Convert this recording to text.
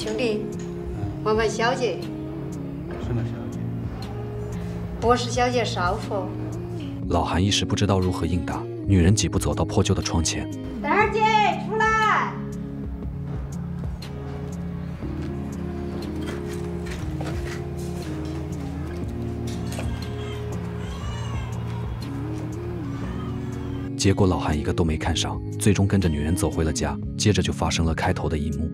兄弟，麻烦小姐。不是小姐，少妇。老韩一时不知道如何应答。女人几步走到破旧的窗前，大姐出来。结果老韩一个都没看上，最终跟着女人走回了家。接着就发生了开头的一幕。